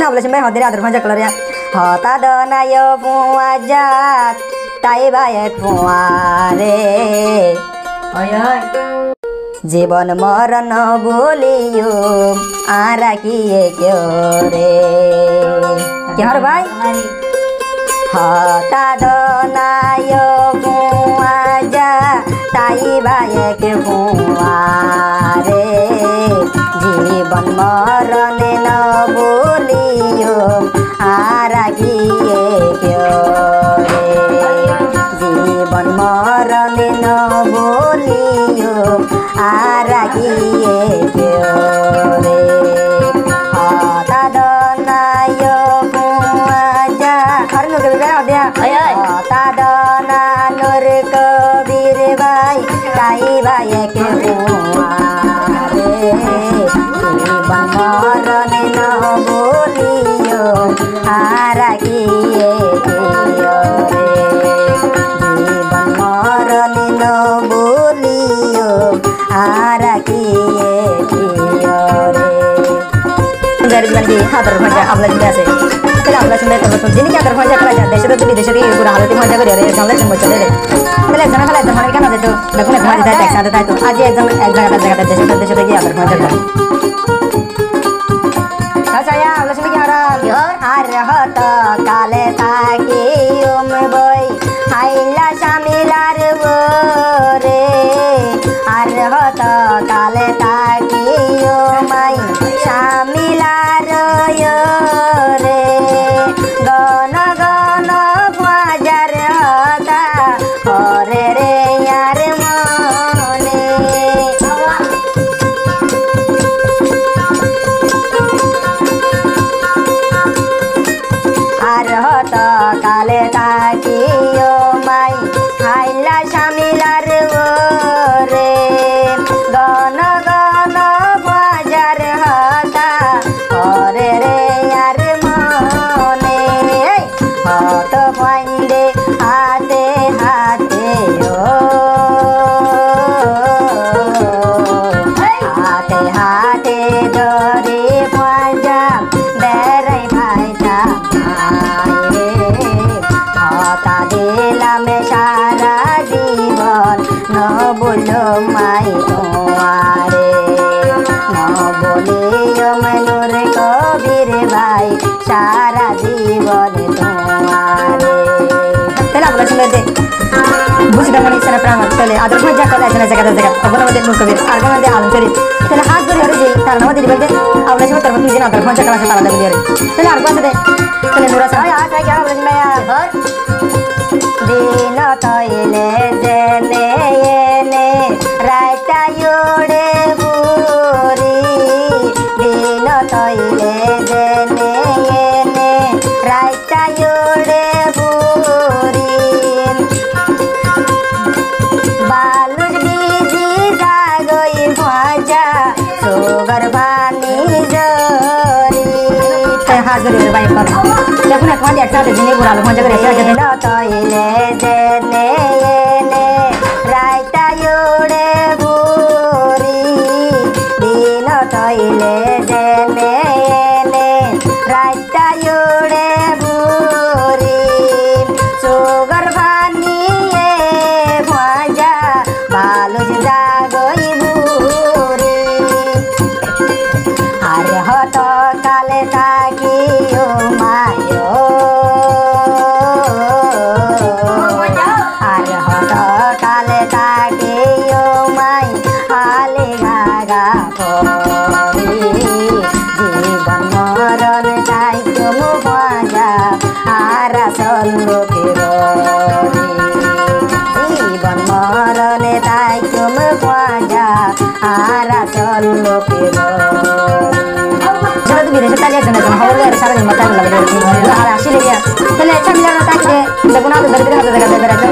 Tabla simbai hodiri adur manja keluar ya. Hota dona yo puajat, tai bayak puare. Oi oi. জীবন মরণ বলিও আর কি কেউ রে কি হর ভাই Mari. হতা দনায় কুয়াজা তাই বায়ক কুয়ারে জীবন মরণে বলিও, আর গিয়ে কেউ রে dari bulan di hadar manja abla jinde আছে। তাহলে abla শুনলে তো তো যিনি কি আদর মজা করা যায়, দেশে তো বিদেশে কি পুরো হালতে মজা তুমি কালে তাকি তাহলে আপনার শুনে দে বুঝতে মনে ইচ্ছা না প্রাণ তাহলে আদর মজা করে আছে না জায়গাতে জায়গা তখন আমাদের মুখ কবির আর আমাদের আলম শরীফ তাহলে হাত ধরে হরে যে তার আমাদের বলতে আপনার সময় তার নিজে না আদর মজা করা তারা দেখুন এক মাঝে একসাথে জিনে বুড়ালো মজা পরি জীবন মরণ তাই তুমি ভাজা আর আসল লোকের জীবন মরণে তাই তুমি ভাজা আর আসল লোকের সেটা তো বিদেশে তাই একজন একজন হলে আর সারাদিন মাথায় লাগে আর আসলে গিয়া তাহলে একটা মিলানো তাকে দেখুন আলো ধরে ধরে হাতে দেখা দেবে রাখো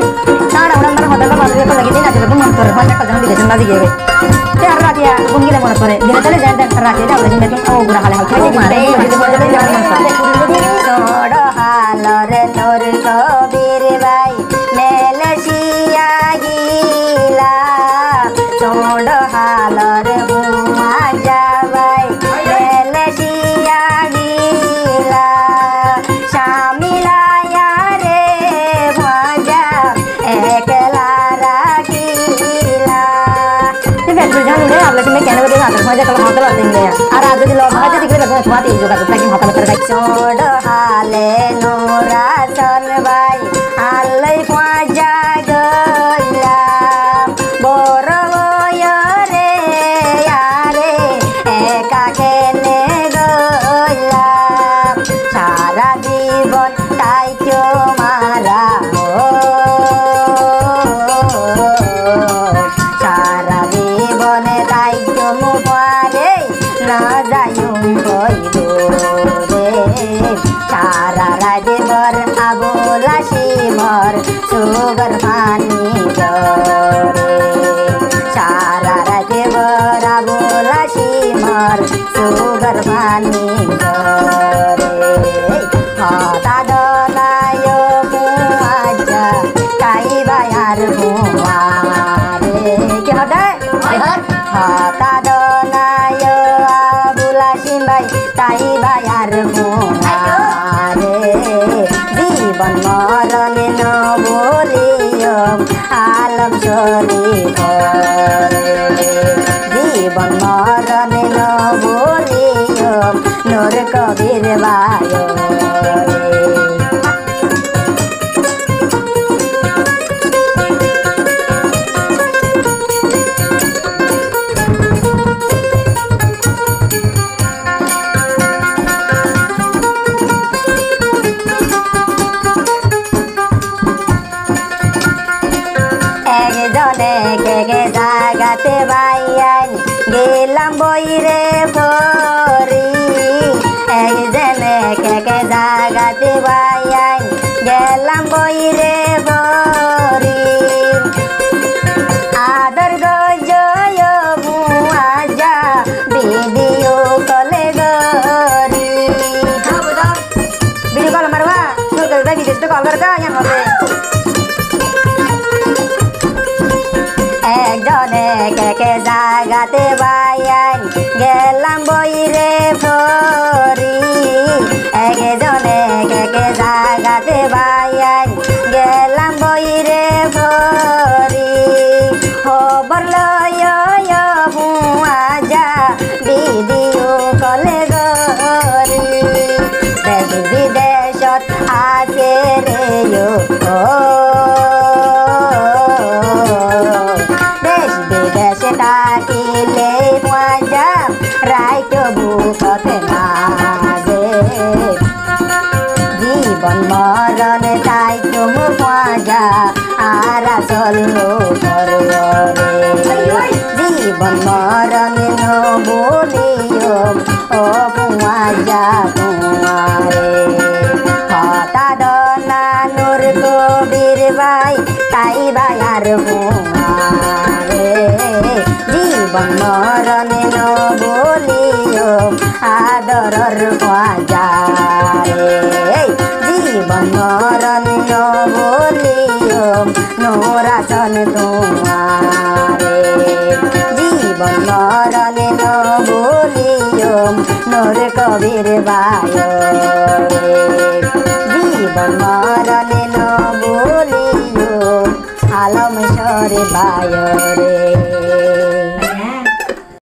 তারা ওরা মানে হতে পারে বাজে দিন আছে মন করে ভাষা কথা বিদেশে মাঝে গিয়ে গুঙ্গিলে মনে করে দিনে চলে যায় দেখ দাও যে দেখুন ও গুড়া হালে নে আর আজ যদি লব হাতে দিকে না তোমাতে যোগাযোগ থাকি হাতা হাতা গাই চোড হালে নোরা জীবন দে বিদেশ কল করে দে यहाँ হবে একজনে কেকে জাগাতে বাইয়ান গেলাম বইরে ফরি একজনে কেকে জাগাতে আর চলল জীবন মরণ ন বলিও ও মজা তোমারে হতা দনা নূর কবির বাই তাই বায়ার রে জীবন মরণে ন বলিও আদরর বাজারে জীবন মরণে নোরাচন তোমারে। জীবন মরণে ন বলিও নোর কবির বায় জীবন মরণে ন বলিও আলম সরে বায় রে